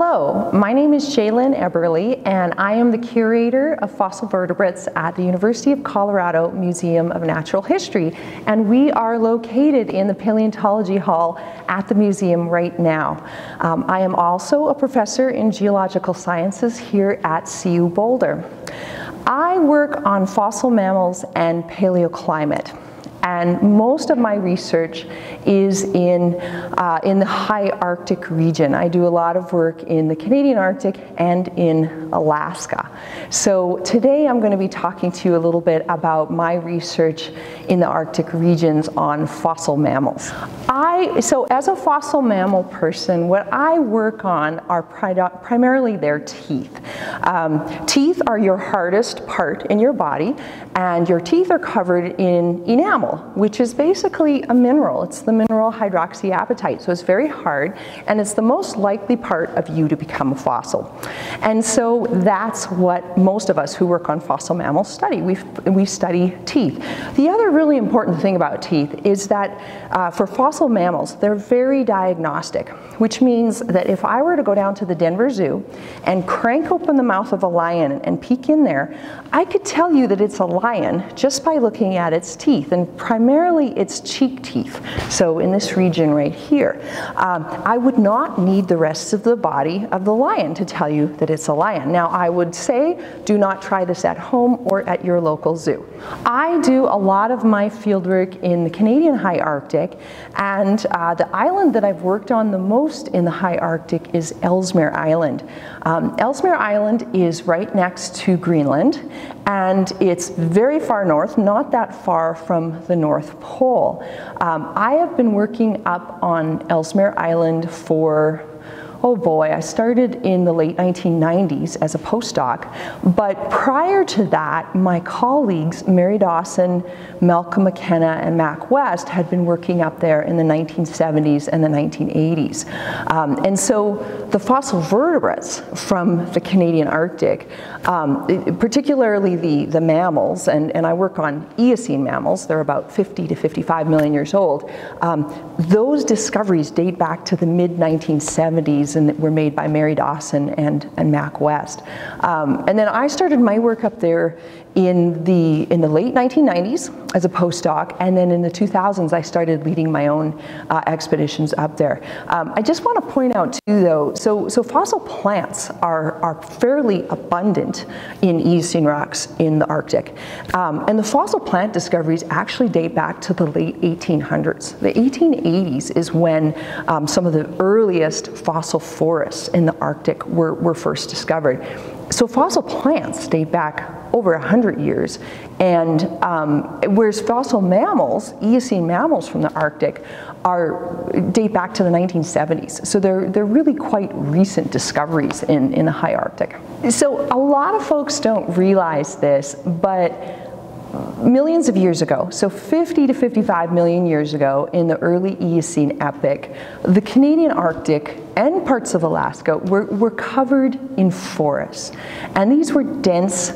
Hello, my name is Jaelyn Eberle and I am the curator of fossil vertebrates at the University of Colorado Museum of Natural History and we are located in the Paleontology Hall at the museum right now. Um, I am also a professor in geological sciences here at CU Boulder. I work on fossil mammals and paleoclimate. And most of my research is in, uh, in the high Arctic region. I do a lot of work in the Canadian Arctic and in Alaska. So today I'm going to be talking to you a little bit about my research in the Arctic regions on fossil mammals. I, so as a fossil mammal person, what I work on are primarily their teeth. Um, teeth are your hardest part in your body, and your teeth are covered in enamel, which is basically a mineral. It's the mineral hydroxyapatite, so it's very hard, and it's the most likely part of you to become a fossil. And so that's what most of us who work on fossil mammals study. We, we study teeth. The other really important thing about teeth is that uh, for fossil mammals, they're very diagnostic, which means that if I were to go down to the Denver Zoo and crank open the mouth of a lion and peek in there, I could tell you that it's a lion just by looking at its teeth, and primarily its cheek teeth. So in this region right here, um, I would not need the rest of the body of the lion to tell you that it's a lion. Now I would say do not try this at home or at your local zoo. I do a lot of my fieldwork in the Canadian High Arctic, and uh, the island that I've worked on the most in the High Arctic is Ellesmere Island. Um, Ellesmere Island is right next to Greenland, and it's very far north, not that far from the North Pole. Um, I have been working up on Ellesmere Island for oh boy, I started in the late 1990s as a postdoc, but prior to that, my colleagues, Mary Dawson, Malcolm McKenna, and Mac West had been working up there in the 1970s and the 1980s. Um, and so the fossil vertebrates from the Canadian Arctic, um, particularly the, the mammals, and, and I work on Eocene mammals, they're about 50 to 55 million years old, um, those discoveries date back to the mid 1970s and that were made by Mary Dawson and, and Mac West. Um, and then I started my work up there in the, in the late 1990s as a postdoc, and then in the 2000s I started leading my own uh, expeditions up there. Um, I just want to point out too though, so, so fossil plants are, are fairly abundant in Eocene rocks in the Arctic. Um, and the fossil plant discoveries actually date back to the late 1800s. The 1880s is when um, some of the earliest fossil forests in the Arctic were, were first discovered. So fossil plants date back over 100 years, and um, whereas fossil mammals, Eocene mammals from the Arctic, are date back to the 1970s. So they're, they're really quite recent discoveries in, in the high Arctic. So a lot of folks don't realize this, but millions of years ago, so 50 to 55 million years ago in the early Eocene epoch, the Canadian Arctic and parts of Alaska were, were covered in forests. And these were dense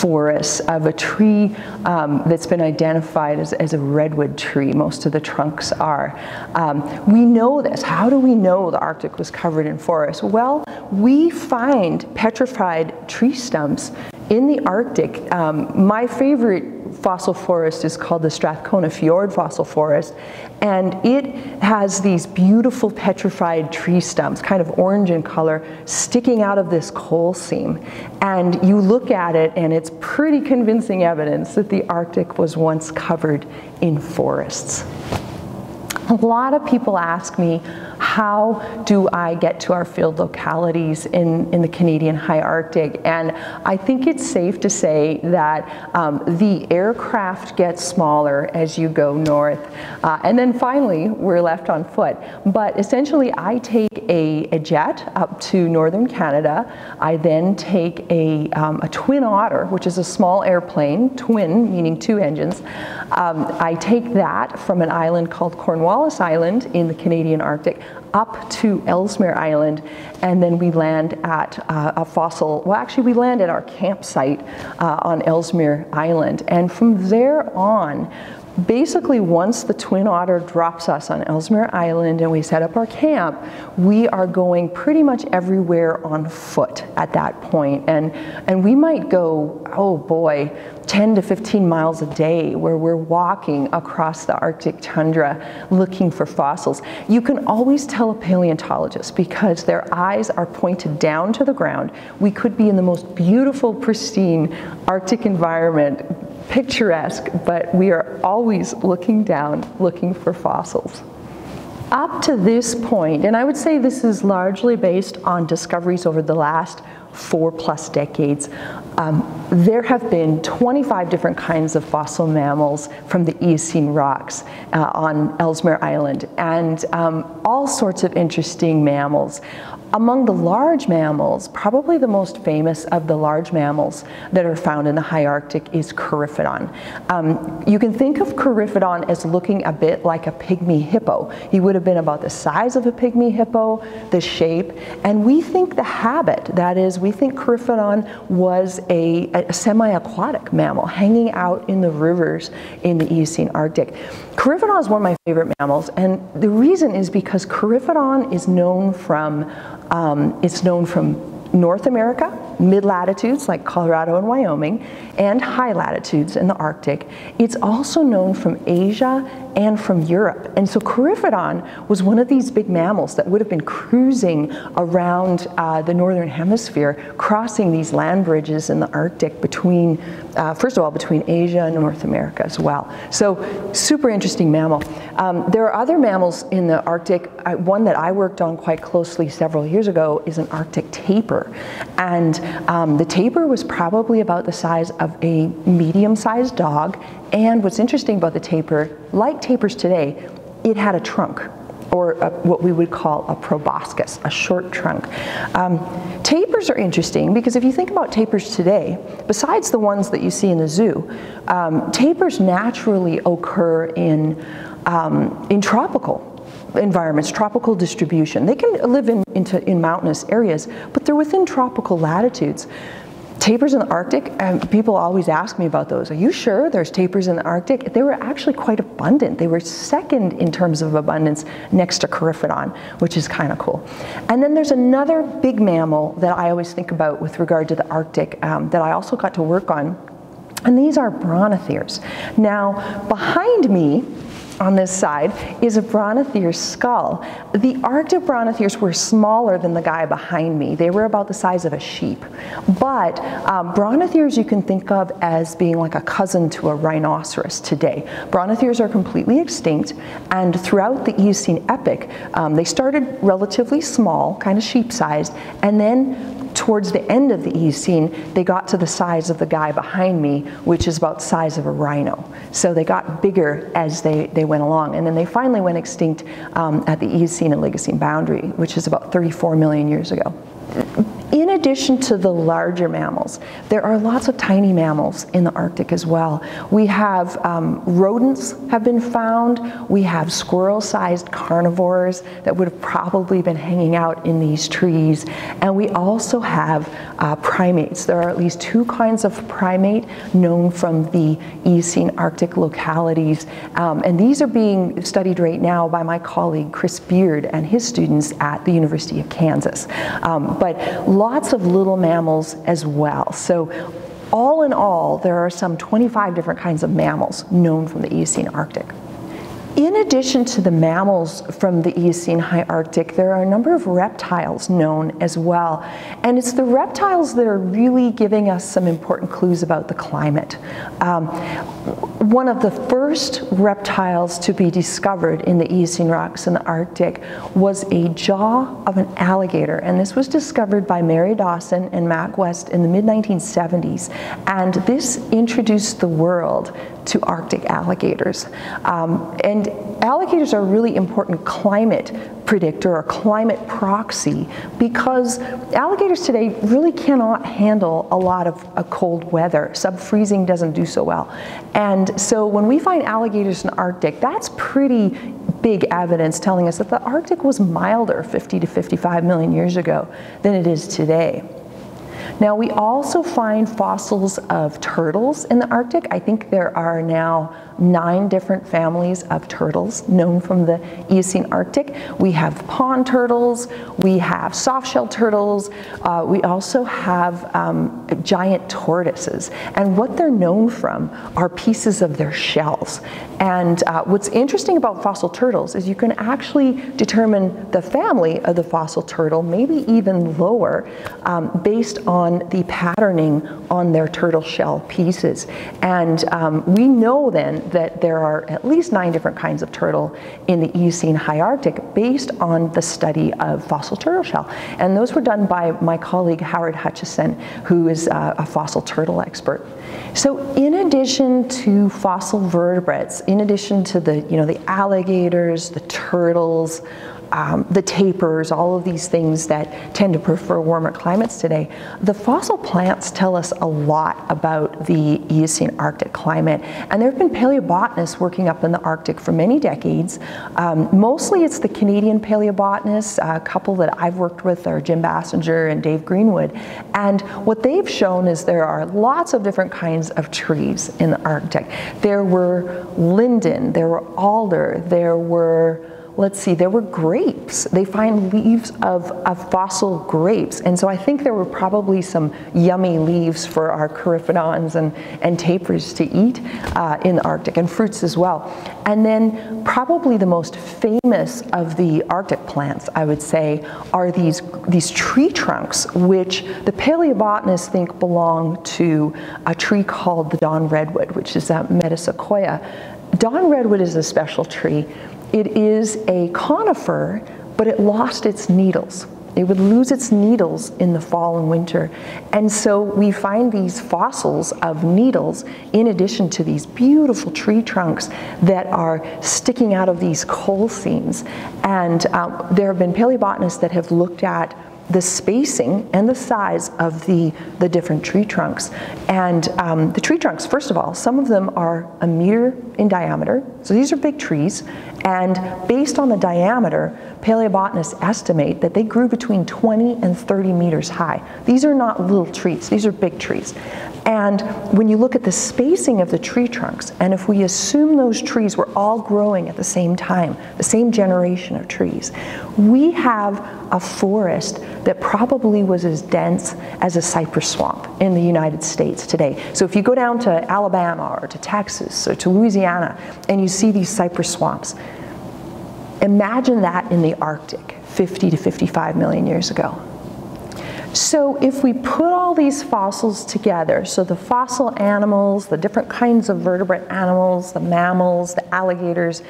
forests of a tree um, that's been identified as, as, a redwood tree. Most of the trunks are. Um, we know this. How do we know the Arctic was covered in forests? Well, we find petrified tree stumps in the Arctic. Um, my favorite fossil forest is called the Strathcona Fjord fossil forest, and it has these beautiful petrified tree stumps, kind of orange in color, sticking out of this coal seam. And you look at it, and it's pretty convincing evidence that the Arctic was once covered in forests. A lot of people ask me, how do I get to our field localities in, in the Canadian high Arctic? And I think it's safe to say that um, the aircraft gets smaller as you go north. Uh, and then finally, we're left on foot. But essentially, I take a, a jet up to northern Canada. I then take a, um, a twin otter, which is a small airplane, twin meaning two engines. Um, I take that from an island called Cornwallis Island in the Canadian Arctic up to Ellesmere Island, and then we land at uh, a fossil, well actually we land at our campsite uh, on Ellesmere Island. And from there on, Basically, once the Twin Otter drops us on Ellesmere Island and we set up our camp, we are going pretty much everywhere on foot at that point. And, and we might go, oh boy, 10 to 15 miles a day where we're walking across the Arctic tundra looking for fossils. You can always tell a paleontologist because their eyes are pointed down to the ground. We could be in the most beautiful, pristine Arctic environment, picturesque, but we are always looking down, looking for fossils. Up to this point, and I would say this is largely based on discoveries over the last four plus decades, um, there have been 25 different kinds of fossil mammals from the Eocene rocks uh, on Ellesmere Island, and um, all sorts of interesting mammals. Among the large mammals, probably the most famous of the large mammals that are found in the high Arctic is Coryphodon. Um, you can think of Coryphodon as looking a bit like a pygmy hippo. He would have been about the size of a pygmy hippo, the shape, and we think the habit, that is, we think Coryphodon was a, a semi-aquatic mammal hanging out in the rivers in the Eocene Arctic. Coryphodon is one of my favorite mammals, and the reason is because Coryphodon is known from um, it's known from North America, mid latitudes like Colorado and Wyoming, and high latitudes in the Arctic. It's also known from Asia and from Europe. And so Coryphodon was one of these big mammals that would have been cruising around uh, the northern hemisphere, crossing these land bridges in the Arctic between, uh, first of all, between Asia and North America as well. So super interesting mammal. Um, there are other mammals in the Arctic. Uh, one that I worked on quite closely several years ago is an Arctic tapir. And um, the tapir was probably about the size of a medium-sized dog. And what's interesting about the tapir, like tapirs today, it had a trunk or a, what we would call a proboscis, a short trunk. Um, tapirs are interesting because if you think about tapirs today, besides the ones that you see in the zoo, um, tapirs naturally occur in, um, in tropical environments, tropical distribution. They can live in, into, in mountainous areas, but they're within tropical latitudes. Tapirs in the Arctic, um, people always ask me about those. Are you sure there's tapirs in the Arctic? They were actually quite abundant. They were second in terms of abundance next to Coryphodon, which is kind of cool. And then there's another big mammal that I always think about with regard to the Arctic um, that I also got to work on, and these are brontotheres. Now, behind me, on this side is a brontotherian skull. The Arctic brontotheres were smaller than the guy behind me. They were about the size of a sheep. But um, brontotheres you can think of as being like a cousin to a rhinoceros today. Brontotheres are completely extinct and throughout the Eocene epoch um, they started relatively small, kind of sheep-sized, and then towards the end of the Eocene, they got to the size of the guy behind me, which is about the size of a rhino. So they got bigger as they, they went along. And then they finally went extinct um, at the Eocene and Oligocene boundary, which is about 34 million years ago. Addition to the larger mammals, there are lots of tiny mammals in the Arctic as well. We have um, rodents have been found. We have squirrel-sized carnivores that would have probably been hanging out in these trees. And we also have uh, primates. There are at least two kinds of primate known from the Eocene Arctic localities. Um, and these are being studied right now by my colleague Chris Beard and his students at the University of Kansas. Um, but lots of little mammals as well. So all in all, there are some 25 different kinds of mammals known from the Eocene Arctic. In addition to the mammals from the Eocene High Arctic, there are a number of reptiles known as well. And it's the reptiles that are really giving us some important clues about the climate. Um, one of the first reptiles to be discovered in the Eocene rocks in the Arctic was a jaw of an alligator. And this was discovered by Mary Dawson and Mac West in the mid 1970s. And this introduced the world to Arctic alligators. Um, and alligators are a really important climate predictor or climate proxy because alligators today really cannot handle a lot of a cold weather. Subfreezing doesn't do so well. And so when we find alligators in Arctic, that's pretty big evidence telling us that the Arctic was milder 50 to 55 million years ago than it is today. Now, we also find fossils of turtles in the Arctic. I think there are now nine different families of turtles known from the Eocene Arctic. We have pond turtles, we have softshell turtles, uh, we also have um, giant tortoises. And what they're known from are pieces of their shells. And uh, what's interesting about fossil turtles is you can actually determine the family of the fossil turtle, maybe even lower, um, based on the patterning on their turtle shell pieces. And um, we know then that there are at least nine different kinds of turtle in the Eocene High Arctic based on the study of fossil turtle shell. And those were done by my colleague Howard Hutchison, who is uh, a fossil turtle expert. So in addition to fossil vertebrates, in addition to the, you know, the alligators, the turtles, um, the tapirs, all of these things that tend to prefer warmer climates today, the fossil plants tell us a lot about the Eocene Arctic climate. And there have been paleobotanists working up in the Arctic for many decades. Um, mostly it's the Canadian paleobotanists. A couple that I've worked with are Jim Basinger and Dave Greenwood. And what they've shown is there are lots of different kinds of trees in the Arctic. There were linden, there were alder, there were let's see, there were grapes. They find leaves of, of fossil grapes. And so I think there were probably some yummy leaves for our coryphodons and, and tapirs to eat uh, in the Arctic, and fruits as well. And then probably the most famous of the Arctic plants, I would say, are these, these tree trunks, which the paleobotanists think belong to a tree called the Dawn redwood, which is a metasequoia. Dawn redwood is a special tree it is a conifer, but it lost its needles. It would lose its needles in the fall and winter. And so we find these fossils of needles in addition to these beautiful tree trunks that are sticking out of these coal seams. And um, there have been paleobotanists that have looked at the spacing and the size of the, the different tree trunks. And um, the tree trunks, first of all, some of them are a meter in diameter, so these are big trees, and based on the diameter, paleobotanists estimate that they grew between 20 and 30 meters high. These are not little trees, these are big trees. And when you look at the spacing of the tree trunks, and if we assume those trees were all growing at the same time, the same generation of trees, we have a forest that probably was as dense as a cypress swamp in the United States today. So if you go down to Alabama or to Texas or to Louisiana and you see these cypress swamps, imagine that in the Arctic 50 to 55 million years ago. So if we put all these fossils together, so the fossil animals, the different kinds of vertebrate animals, the mammals, the alligators,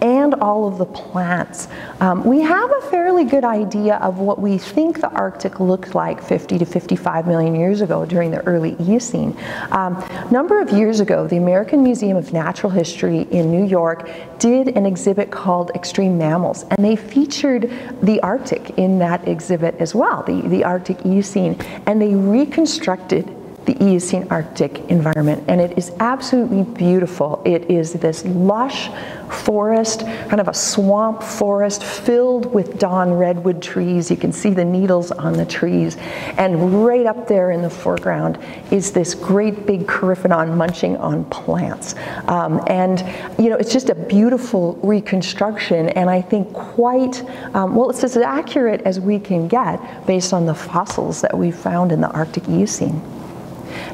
and all of the plants. Um, we have a fairly good idea of what we think the Arctic looked like 50 to 55 million years ago during the early Eocene. Um, a number of years ago, the American Museum of Natural History in New York did an exhibit called Extreme Mammals, and they featured the Arctic in that exhibit as well, the, the Arctic Eocene, and they reconstructed the Eocene Arctic environment, and it is absolutely beautiful. It is this lush forest, kind of a swamp forest filled with dawn redwood trees. You can see the needles on the trees, and right up there in the foreground is this great big coryphodon munching on plants. Um, and you know, it's just a beautiful reconstruction, and I think quite um, well. It's as accurate as we can get based on the fossils that we found in the Arctic Eocene.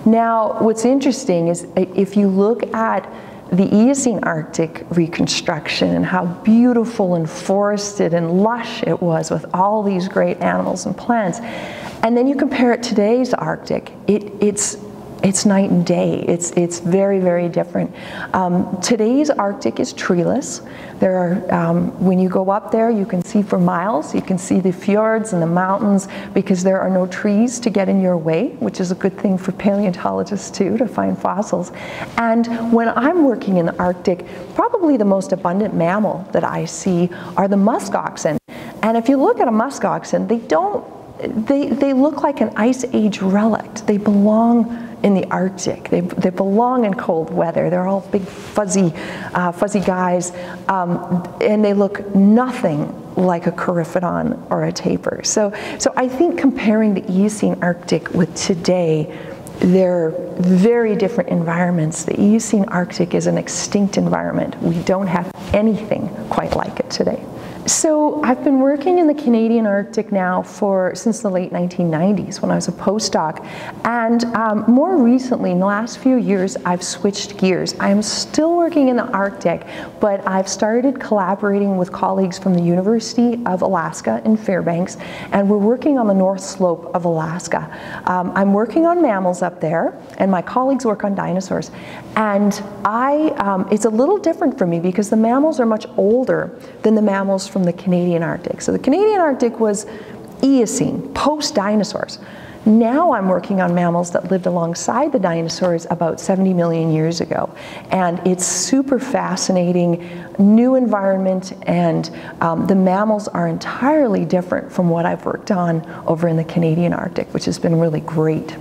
Now, what's interesting is uh, if you look at the Eocene Arctic reconstruction and how beautiful and forested and lush it was with all these great animals and plants, and then you compare it to today's Arctic, it, it's it's night and day. It's, it's very, very different. Um, today's Arctic is treeless. There are, um, when you go up there, you can see for miles. You can see the fjords and the mountains because there are no trees to get in your way, which is a good thing for paleontologists too, to find fossils. And when I'm working in the Arctic, probably the most abundant mammal that I see are the musk oxen. And if you look at a musk oxen, they don't, they, they look like an ice age relic. They belong in the Arctic. They, they belong in cold weather. They're all big fuzzy, uh, fuzzy guys, um, and they look nothing like a coryphodon or a tapir. So, so I think comparing the Eocene Arctic with today, they're very different environments. The Eocene Arctic is an extinct environment. We don't have anything quite like it today. So I've been working in the Canadian Arctic now for since the late 1990s when I was a postdoc, and um, more recently, in the last few years, I've switched gears. I am still working in the Arctic, but I've started collaborating with colleagues from the University of Alaska in Fairbanks, and we're working on the North Slope of Alaska. Um, I'm working on mammals up there, and my colleagues work on dinosaurs. And I, um, it's a little different for me because the mammals are much older than the mammals from the Canadian Arctic. So the Canadian Arctic was Eocene, post-dinosaurs. Now I'm working on mammals that lived alongside the dinosaurs about 70 million years ago. And it's super fascinating, new environment, and um, the mammals are entirely different from what I've worked on over in the Canadian Arctic, which has been really great.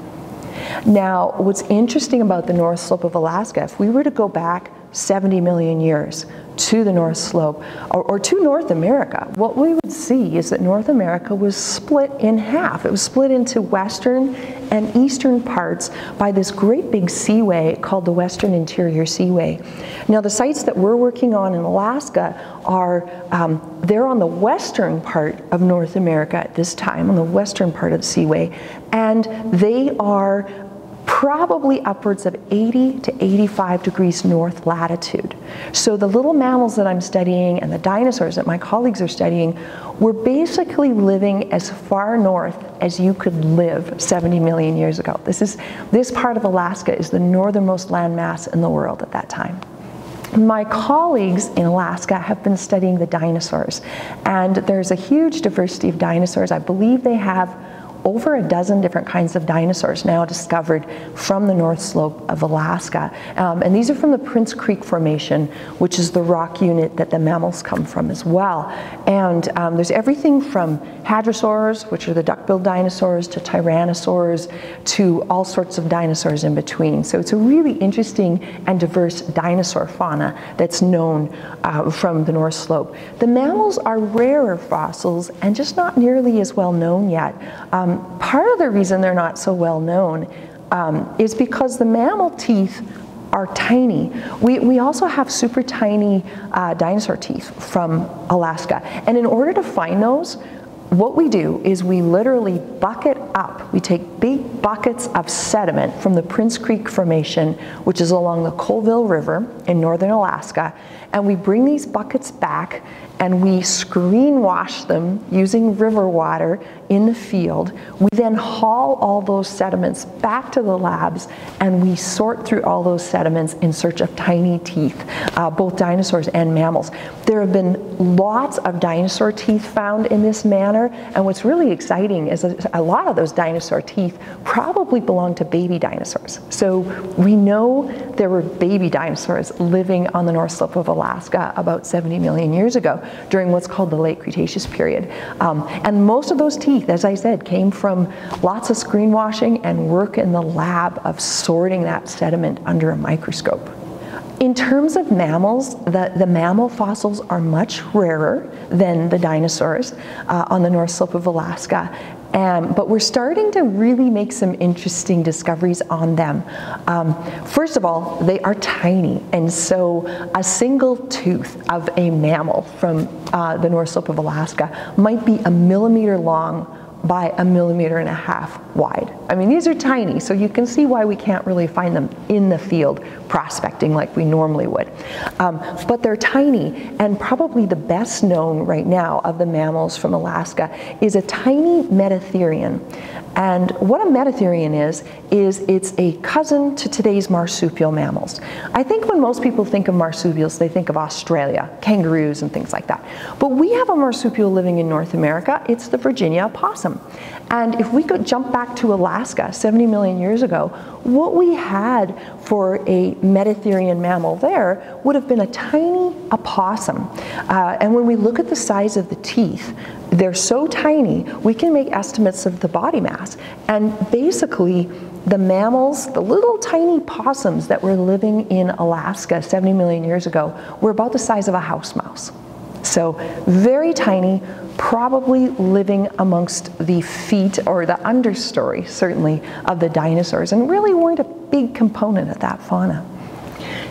Now, what's interesting about the North Slope of Alaska, if we were to go back 70 million years, to the North Slope or, or, to North America, what we would see is that North America was split in half. It was split into western and eastern parts by this great big seaway called the Western Interior Seaway. Now, the sites that we're working on in Alaska are um, they're on the western part of North America at this time, on the western part of the seaway, and they are probably upwards of 80 to 85 degrees north latitude. So the little mammals that I'm studying and the dinosaurs that my colleagues are studying were basically living as far north as you could live 70 million years ago. This, is, this part of Alaska is the northernmost landmass in the world at that time. My colleagues in Alaska have been studying the dinosaurs, and there's a huge diversity of dinosaurs. I believe they have over a dozen different kinds of dinosaurs now discovered from the North Slope of Alaska. Um, and these are from the Prince Creek Formation, which is the rock unit that the mammals come from as well. And um, there's everything from hadrosaurs, which are the duck-billed dinosaurs, to tyrannosaurs, to all sorts of dinosaurs in between. So it's a really interesting and diverse dinosaur fauna that's known uh, from the North Slope. The mammals are rarer fossils and just not nearly as well known yet. Um, part of the reason they're not so well known um, is because the mammal teeth are tiny. We, we also have super tiny uh, dinosaur teeth from Alaska. And in order to find those, what we do is we literally bucket up. We take big buckets of sediment from the Prince Creek Formation, which is along the Colville River in northern Alaska, and we bring these buckets back and we screen wash them using river water in the field. We then haul all those sediments back to the labs and we sort through all those sediments in search of tiny teeth, uh, both dinosaurs and mammals. There have been lots of dinosaur teeth found in this manner, and what's really exciting is a lot of those dinosaur teeth probably belong to baby dinosaurs. So we know there were baby dinosaurs living on the North Slope of Alaska about 70 million years ago during what's called the late Cretaceous period. Um, and most of those teeth, as I said, came from lots of screen washing and work in the lab of sorting that sediment under a microscope. In terms of mammals, the, the mammal fossils are much rarer than the dinosaurs uh, on the North Slope of Alaska. Um, but we're starting to really make some interesting discoveries on them. Um, first of all, they are tiny, and so a single tooth of a mammal from uh, the North Slope of Alaska might be a millimeter long by a millimeter and a half wide. I mean, these are tiny, so you can see why we can't really find them in the field prospecting like we normally would. Um, but they're tiny, and probably the best known right now of the mammals from Alaska is a tiny metatherian. And what a metatherian is, is it's a cousin to today's marsupial mammals. I think when most people think of marsupials, they think of Australia, kangaroos and things like that. But we have a marsupial living in North America. It's the Virginia opossum. And if we could jump back to Alaska 70 million years ago, what we had for a metatherian mammal there would have been a tiny opossum. Uh, and when we look at the size of the teeth, they're so tiny, we can make estimates of the body mass. And basically, the mammals, the little tiny possums that were living in Alaska 70 million years ago, were about the size of a house mouse. So very tiny, probably living amongst the feet or the understory, certainly, of the dinosaurs, and really weren't a big component of that fauna.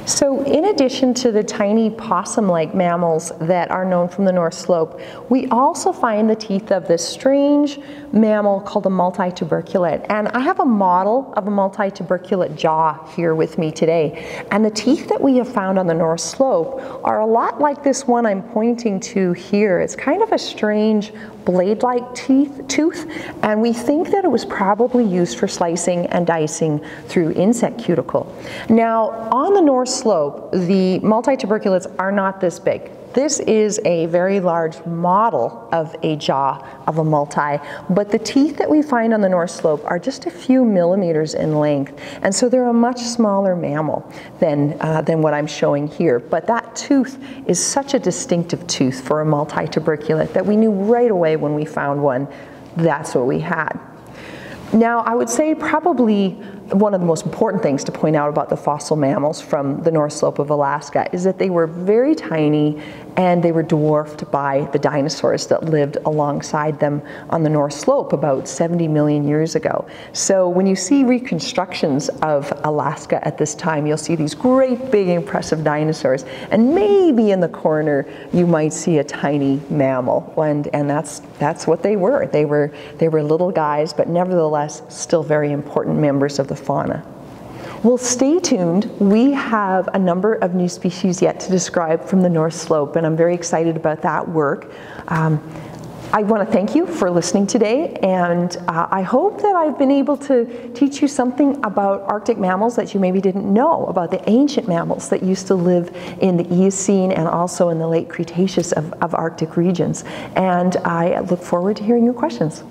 So in addition to the tiny possum-like mammals that are known from the North Slope, we also find the teeth of this strange mammal called a multituberculate. And I have a model of a multituberculate jaw here with me today. And the teeth that we have found on the North Slope are a lot like this one I'm pointing to here. It's kind of a strange blade-like teeth, tooth, and we think that it was probably used for slicing and dicing through insect cuticle. Now, on the North Slope, the multituberculates are not this big. This is a very large model of a jaw of a multi, but the teeth that we find on the North Slope are just a few millimeters in length, and so they're a much smaller mammal than, uh, than what I'm showing here. But that tooth is such a distinctive tooth for a multituberculate that we knew right away when we found one, that's what we had. Now, I would say probably one of the most important things to point out about the fossil mammals from the North Slope of Alaska is that they were very tiny and they were dwarfed by the dinosaurs that lived alongside them on the North Slope about 70 million years ago. So when you see reconstructions of Alaska at this time, you'll see these great big impressive dinosaurs and maybe in the corner you might see a tiny mammal and, and that's, that's what they were. They were, they were little guys but nevertheless still very important members of the fauna. Well, stay tuned. We have a number of new species yet to describe from the North Slope, and I'm very excited about that work. Um, I want to thank you for listening today, and uh, I hope that I've been able to teach you something about Arctic mammals that you maybe didn't know, about the ancient mammals that used to live in the Eocene and also in the late Cretaceous of, of Arctic regions. And I look forward to hearing your questions.